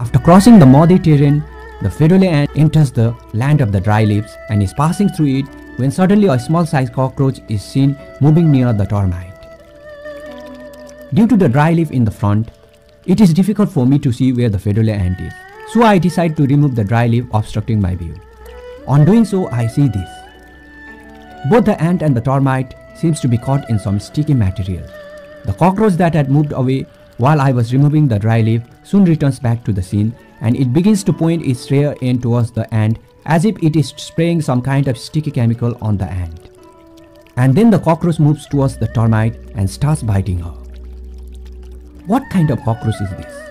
After crossing the muddy terrain, the ant enters the land of the dry leaves and is passing through it when suddenly a small sized cockroach is seen moving near the termite. Due to the dry leaf in the front, it is difficult for me to see where the Pheidole ant is, so I decide to remove the dry leaf obstructing my view. On doing so, I see this. Both the ant and the termite seems to be caught in some sticky material. The cockroach that had moved away while I was removing the dry leaf soon returns back to the scene and it begins to point its rear end towards the ant as if it is spraying some kind of sticky chemical on the ant. And then the cockroach moves towards the termite and starts biting her. What kind of cockroach is this?